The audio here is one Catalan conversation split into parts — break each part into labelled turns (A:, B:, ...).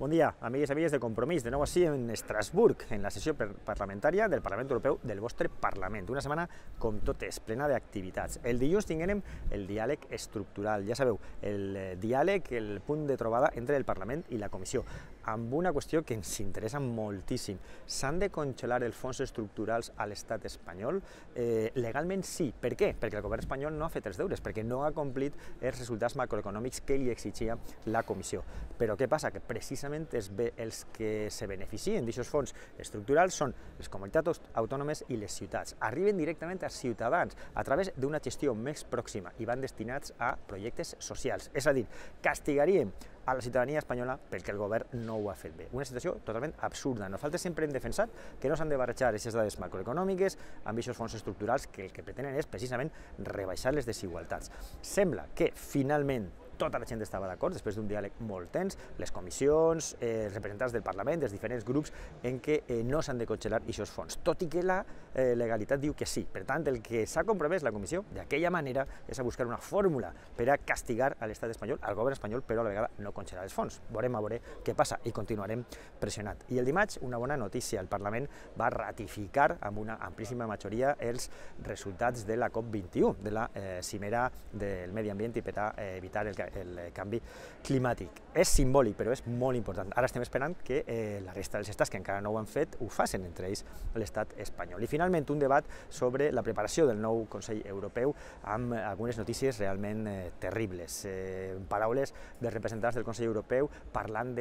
A: Bon dia, amigues i amigues de Compromís, de nou així en Estrasburg, en la sessió parlamentària del Parlament Europeu del vostre Parlament. Una setmana, com totes, plena d'activitats. El dilluns tinguem el diàleg estructural, ja sabeu, el diàleg, el punt de trobada entre el Parlament i la Comissió, amb una qüestió que ens interessa moltíssim. S'han de congelar els fons estructurals a l'estat espanyol? Eh, legalment sí. Per què? Perquè el govern espanyol no ha fet els deures, perquè no ha complit els resultats macroeconòmics que li exigia la Comissió. Però què passa? Que precisament precisament els, els que se beneficien d'aquests fons estructurals són les comunitats autònomes i les ciutats. Arriben directament als ciutadans a través d'una gestió més pròxima i van destinats a projectes socials. És a dir, castigaríem a la ciutadania espanyola perquè el govern no ho ha fet bé. Una situació totalment absurda. Nosaltres sempre hem defensat que no s'han de barrejar aquestes dades macroeconòmiques amb aquests fons estructurals que el que pretenen és precisament rebaixar les desigualtats. Sembla que finalment tota la gent estava d'acord, després d'un diàleg molt tens, les comissions, eh, els representants del Parlament, dels diferents grups, en què eh, no s'han de congelar aquests fons, tot i que la eh, legalitat diu que sí. Per tant, el que s'ha compromès la comissió d'aquella manera és a buscar una fórmula per a castigar a l'estat espanyol, al govern espanyol, però a la vegada no congelar els fons. Veurem a veure què passa i continuarem pressionant. I el dimarts, una bona notícia, el Parlament va ratificar amb una amplíssima majoria els resultats de la COP21, de la eh, cimera del medi ambient i per a eh, evitar el, el eh, canvi climàtic. És simbòlic, però és molt important. Ara estem esperant que eh, la resta dels estats que encara no ho han fet ho facin, entre ells l'estat espanyol. I finalment un debat sobre la preparació del nou Consell Europeu amb algunes notícies realment eh, terribles. Eh, paraules dels representants del Consell Europeu parlant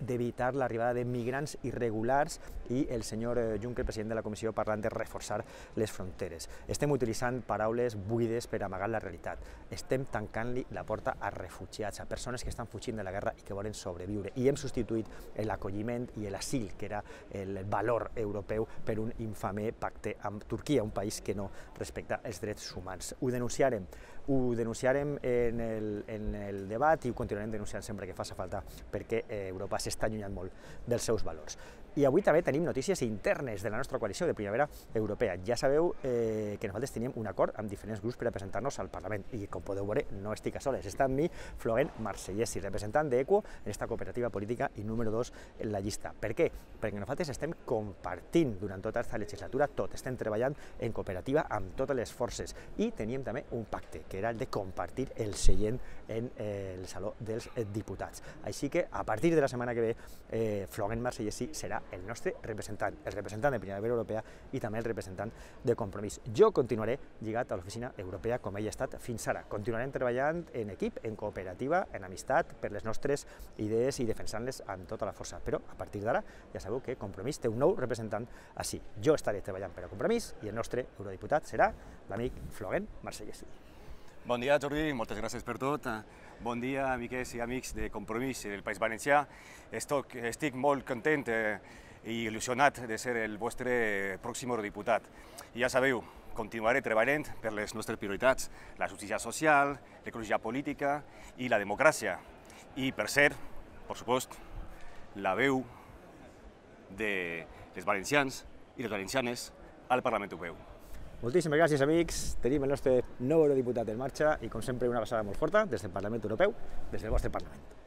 A: d'evitar l'arribada de migrants irregulars i el senyor eh, Juncker, president de la Comissió, parlant de reforçar les fronteres. Estem utilitzant paraules buides per amagar la realitat. Estem tancant-li la porta a refugiats, a persones que estan fugint de la guerra i que volen sobreviure. I hem substituït l'acolliment i l'asil, que era el valor europeu, per un infame pacte amb Turquia, un país que no respecta els drets humans. Ho denunciarem, ho denunciarem en el, en el debat i ho continuarem denunciant sempre que faci falta perquè eh, Europa s'està allunyant molt dels seus valors. I avui també tenim notícies internes de la nostra coalició de Primavera Europea. Ja sabeu eh, que nosaltres teníem un acord amb diferents grups per a presentar-nos al Parlament i, com podeu veure, no estic a soles. Està amb mi Florent Marsellesi, representant d'Equo en esta cooperativa política i número 2 en la llista. Per què? Perquè nosaltres estem compartint durant tota aquesta legislatura tot. Estem treballant en cooperativa amb totes les forces i teníem també un pacte, que era el de compartir el seient en eh, el Saló dels Diputats. Així que, a partir de la setmana que ve, eh, Florent Marsellesi serà el nostre representant, el representant de Primavera Europea i també el representant de Compromís. Jo continuaré lligat a l'oficina europea com ell ha estat fins ara. Continuarem treballant en equip, en cooperativa, en amistat, per les nostres idees i defensant-les amb tota la força. Però a partir d'ara ja sabeu que Compromís té un nou representant així. Jo estaré treballant per a Compromís i el nostre eurodiputat serà l'amic Florent Marsellesi.
B: Bon dia, Jordi, moltes gràcies per tot. Bon dia, amigues i amics de Compromís del País Valencià. Estic, estic molt content eh, i il·lusionat de ser el vostre pròxim eurodiputat. I ja sabeu, continuaré treballant per les nostres prioritats, la justícia social, l'ecologia política i la democràcia. I, per cert, per supost, la veu de les valencians i les valencianes al Parlament Europeu.
A: Moltíssimes gràcies, amics. Tenim el nostre nou eurodiputat en marxa i, com sempre, una passada molt forta des del Parlament Europeu, des del vostre Parlament.